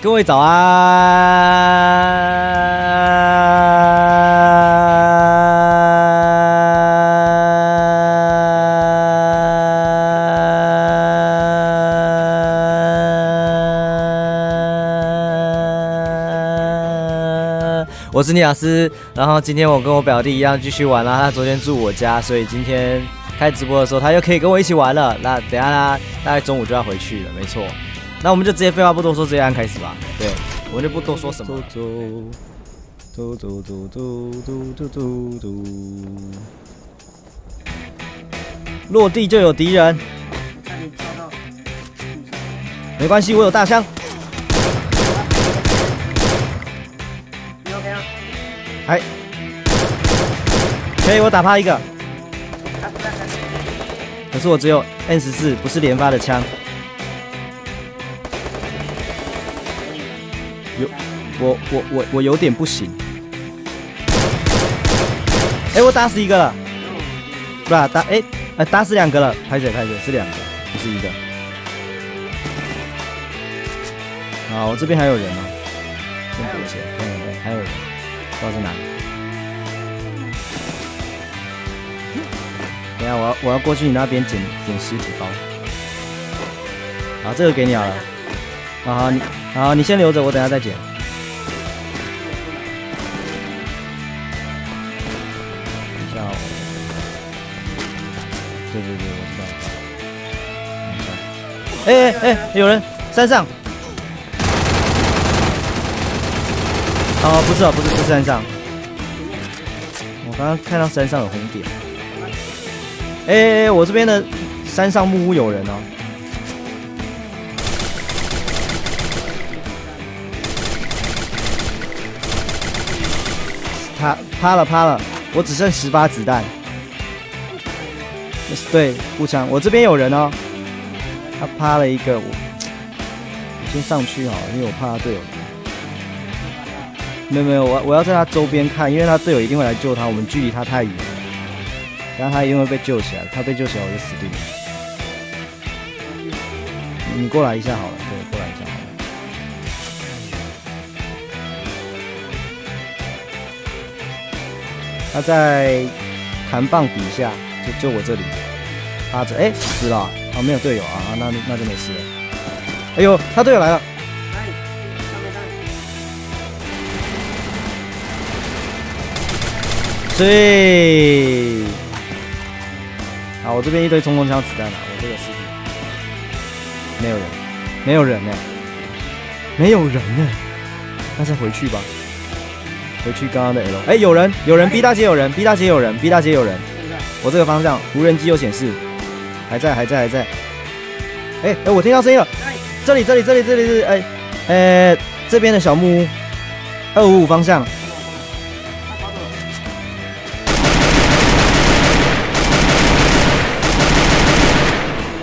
各位早安，我是尼亚斯。然后今天我跟我表弟一样继续玩啦。他昨天住我家，所以今天开直播的时候他又可以跟我一起玩了。那等下他，大概中午就要回去了，没错。那我们就直接废话不多说，直接按开始吧。对，我们就不多说什么。走走走走走走走走，落地就有敌人。没关系，我有大枪。还可以，我打趴一个。可是我只有 N 十四，不是连发的枪。有，我我我我有点不行。哎，我打死一个了，不是打哎哎打死两个了，拍水拍水是两个，不是一个。好，我这边还有人吗，先补一下，对对对，还有人，不知道在哪里。等下我要我要过去你那边捡捡尸体包。好，这个给你好了。好好你好你先留着，我等下再捡。等一下哦。对对对，我知道了。哎哎哎，有人山上。哦，不是哦，不是不是山上。我刚刚看到山上有红点。哎，我这边的山上木屋有人哦。趴了趴了，我只剩十发子弹。对，步枪，我这边有人哦。他趴了一个，我先上去好，了，因为我怕他队友。没有没有，我我要在他周边看，因为他队友一定会来救他，我们距离他太远，然后他一定会被救起来，他被救起来我就死定了。你过来一下好了，他在弹棒底下，就就我这里。趴着，哎，死了。啊，没有队友啊，那那就没事了。哎呦，他队友来了。对，好，我这边一堆冲锋枪子弹了，我这个尸体没有人，没有人呢，没有人呢，那再回去吧，回去刚刚的 L，哎，有人，有人，B 大街有人，B 大街有人，B 大街有人，我这个方向无人机有显示，还在，还在，还在，哎哎，我听到声音了，这里，这里，这里，这里是，哎哎，这边的小木屋，二五五方向。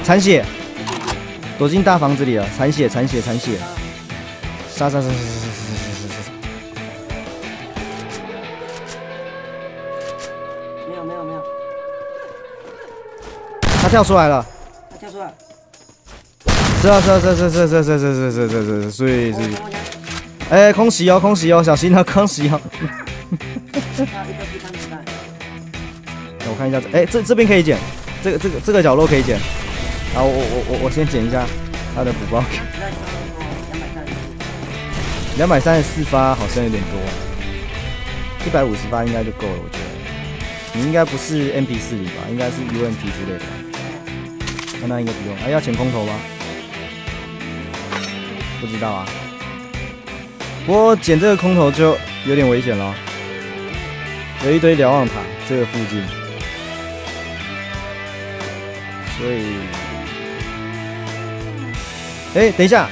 残血，躲进大房子里了。残血，残血，残血，杀杀杀杀杀杀杀杀杀。他跳出来了。他跳出来。是啊是啊是啊是啊是啊是啊是是是是是是，所以是。哎，空袭哦空袭哦，小心啊空袭哦。我看一下这，哎这这边可以捡，这个这个这个角落可以捡。好，我我我我先捡一下他的补包。两百三十四发好像有点多，一百五十发应该就够了，我觉得。你应该不是 MP 四零吧？应该是 UMP 之类的。那应该不用。哎，要捡空投吗？不知道啊。不过捡这个空投就有点危险了，有一堆瞭望塔这个附近，所以。哎，等一下，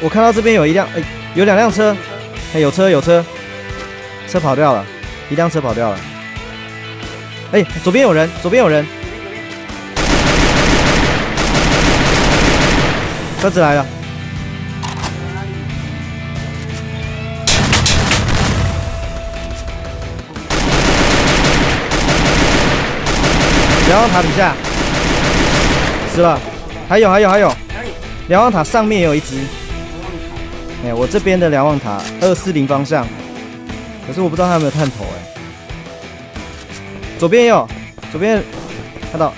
我看到这边有一辆，哎，有两辆车，哎，有车有车，车跑掉了，一辆车跑掉了。哎，左边有人，左边有人，车子来了，瞭望塔底下，死了。还有还有还有，瞭望塔上面有一只，哎，我这边的瞭望塔二四零方向，可是我不知道他有没有探头哎。左边有，左边看到。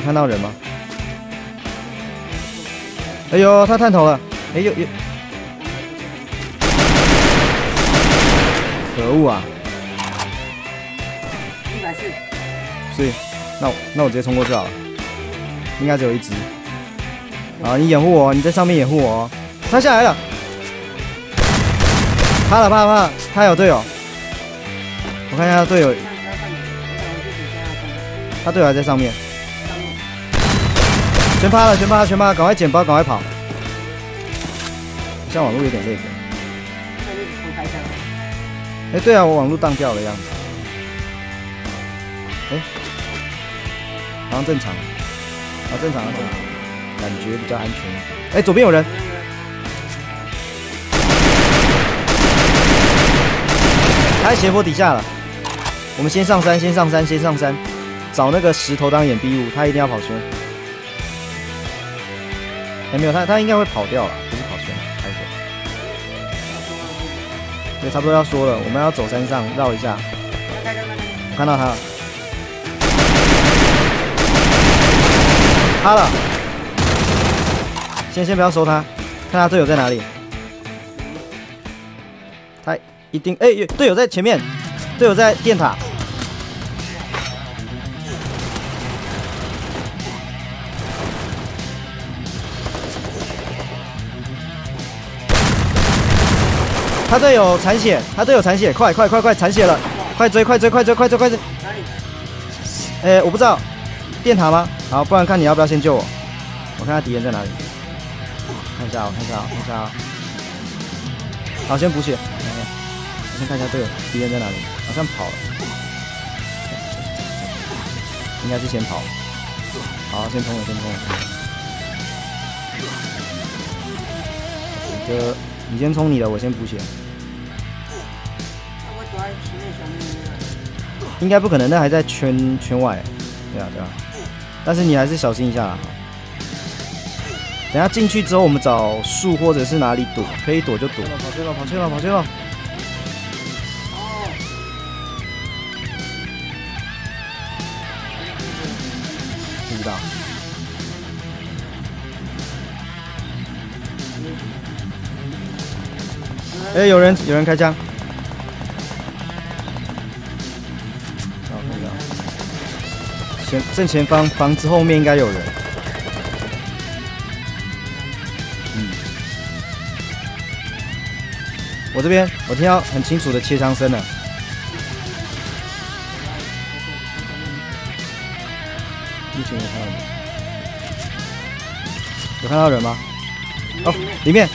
有看到人吗？哎呦，他探头了！哎呦呦，可恶啊！一百四。所以，那我那我直接冲过去好了。应该只有一只。好，你掩护我，你在上面掩护我。他下来了，怕了怕了怕了，他有队友。我看一下他队友，他队友还在上面。全趴了，全趴了，全趴了，赶快捡包，赶快跑！像网络有点累。哎，对啊，我网络当掉了样子。哎，好像正常，啊，正常，正常，感觉比较安全。哎，左边有人，他在斜坡底下了。我们先上山，先上山，先上山，找那个石头当掩蔽物，他一定要跑圈。还没有他，他应该会跑掉了，不是跑圈，开始。对，差不多要说了，我们要走山上绕一下。我看到他了，他了。先先不要收他，看他队友在哪里。他一定哎，队友在前面，队友在电塔。他队友残血，他队友残血，快快快快残血了，快追快追快追快追快追！哪里？哎，我不知道，电塔吗？好，不然看你要不要先救我。我看下敌人在哪里，看一下，我看一下，看一下。好，先补血。我先看一下队友，敌人在哪里？好像跑了，应该是先跑。好，先冲了，先冲了。你的，你先冲你的，我先补血。应该不可能，那还在圈圈外，对啊对啊，但是你还是小心一下。等下进去之后，我们找树或者是哪里躲，可以躲就躲。跑去了，跑去了，跑去了。不知道。哎，有人，有人开枪。前正前方房子后面应该有人。嗯，我这边我听到很清楚的切枪声了。目前有看到吗？有看到人吗？哦，里面。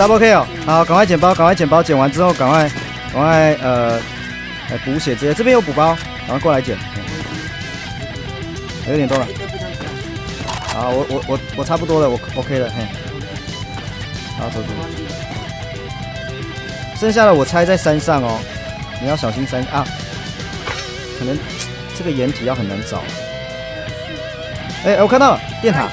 Double kill，好，赶快捡包，赶快捡包，捡完之后赶快，赶快呃，补血之类。这边有补包，赶快过来捡。有点多了。好，我我我我差不多了，我 OK 了，嘿。好，走走。剩下的我猜在山上哦，你要小心山啊，可能这个掩体要很难找。哎哎，我看到了电塔。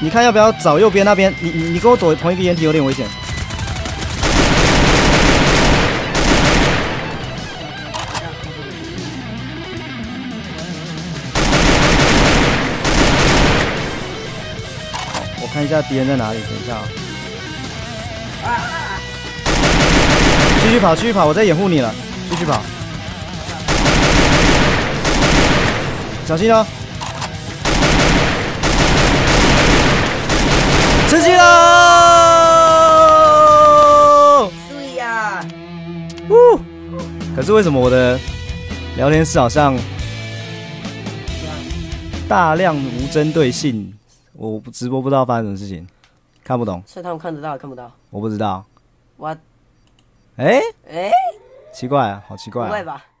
你看要不要找右边那边？你你你跟我躲同一个掩体有点危险。好我看一下敌人在哪里，等一下啊！继续跑，继续跑，我在掩护你了，继续跑，小心哦。可是为什么我的聊天室好像大量无针对性？我直播不知道发生什么事情，看不懂。是他们看得到，看不到？我不知道。我，哎哎，奇怪啊，好奇怪。不会吧？拜。